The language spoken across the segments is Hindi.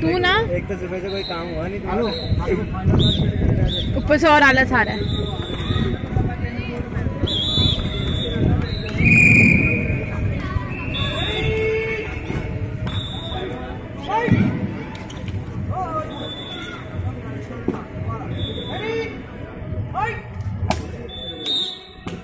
तू ना? एक तो सुबह से कोई काम हुआ नहीं। ऊपर से और आलस आ रहा है।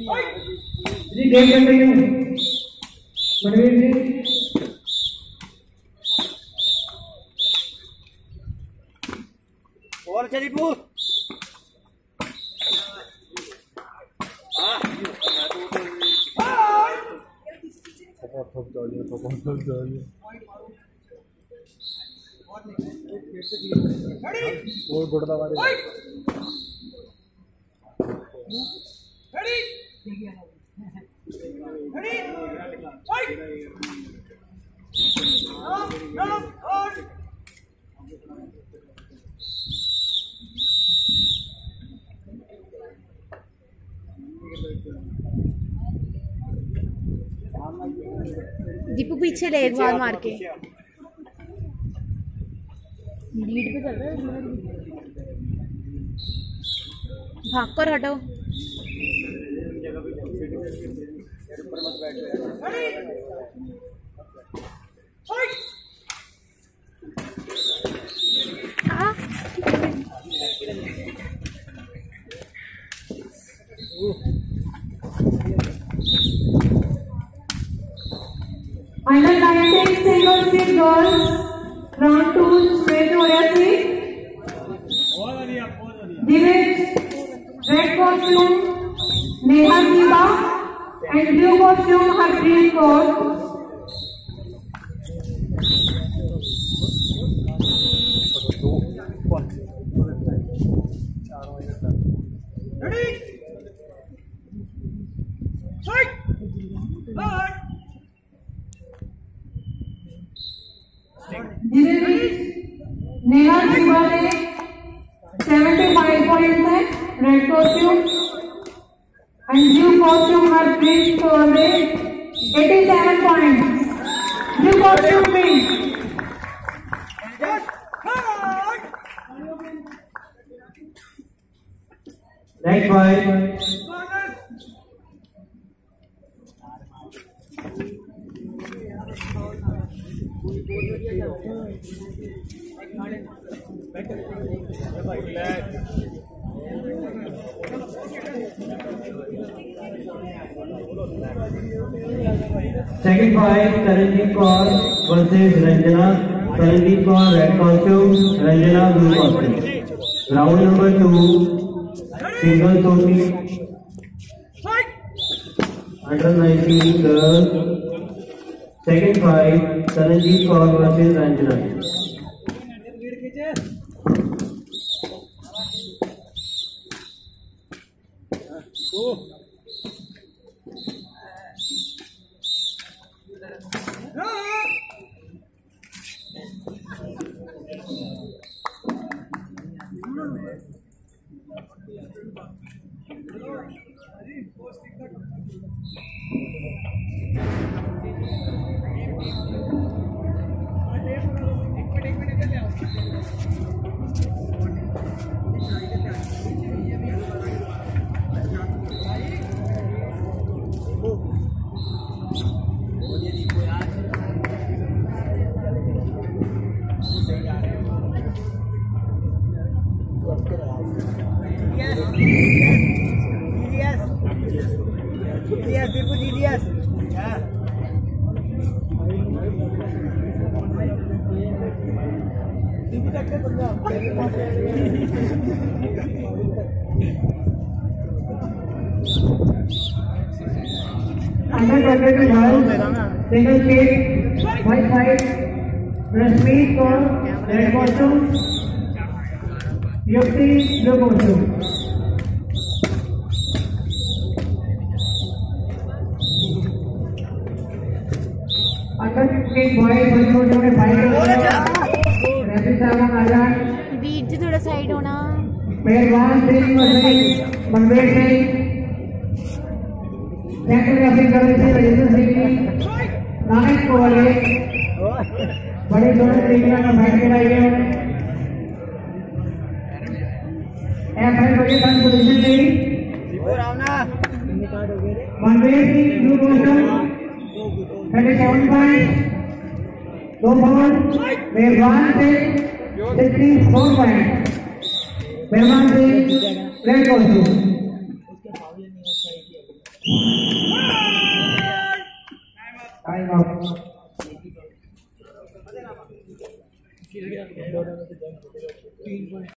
जी गेम कंटिन्यू मनवीर जी। और चली पूछ और गुड़दा वाले दीपू पीछे ले एक बार मार के। लीड पे चल रहा है। भाग कर हटो। हाँ Under 19 single seat girls, round two straight warrior seat. Divij, red costume, Neha Diva, and blue costume, Harpreet Kaur. Divij, Neha Diva ने 75 points है, red costume, and blue costume Harpreet Kaur ने 87 points. Blue costume wins. Next five Second fight, Taranjeet Kaur versus Ranjana. Taranjeet Kaur red costume, Ranjana blue costume. Round number two, single trophy. Under 19 girls. Second fight, Taranjeet Kaur versus Ranjana. Yes. Yes, people did yes. Yeah. Single feet, white side, Rashmi for red costume, Yukti blue costume. पहलवान सिंह सिंह मनवीर सिंह फोटोग्राफी कर रहे थे राजेंद्र सिंह जी नानक को वाले बड़े दोनों टीम का बैठ के आए हैं एफ़ आई बजे तक पोजीशन ली और Manveer Singh blue position thirty seven point दो ball Meharban Singh sixty four point मेहरबान सिंह रेड कॉस्ट्यूम